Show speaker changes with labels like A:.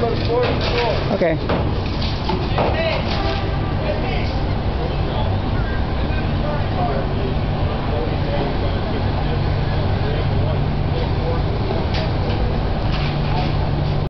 A: Okay.